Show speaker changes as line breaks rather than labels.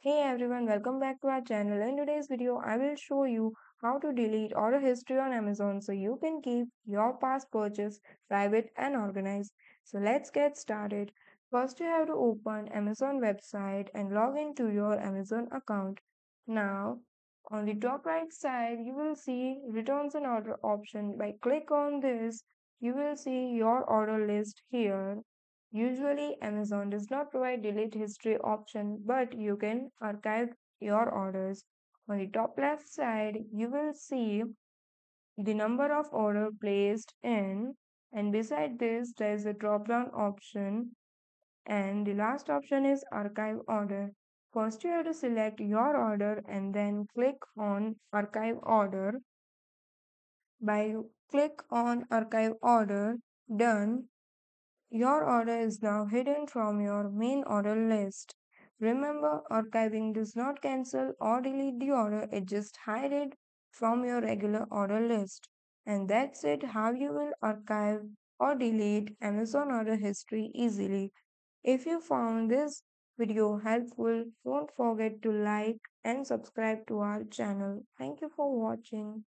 Hey everyone, welcome back to our channel. In today's video, I will show you how to delete order history on Amazon so you can keep your past purchase private and organized. So let's get started. First, you have to open Amazon website and log into your Amazon account. Now, on the top right side, you will see returns and order option. By click on this, you will see your order list here. Usually, Amazon does not provide delete history option, but you can archive your orders. On the top left side, you will see the number of order placed in, and beside this, there is a drop-down option, and the last option is archive order. First, you have to select your order and then click on archive order. By click on archive order, done, Your order is now hidden from your main order list. Remember, archiving does not cancel or delete the order, it just hide it from your regular order list. And that's it how you will archive or delete Amazon order history easily. If you found this video helpful, don't forget to like and subscribe to our channel. Thank you for watching.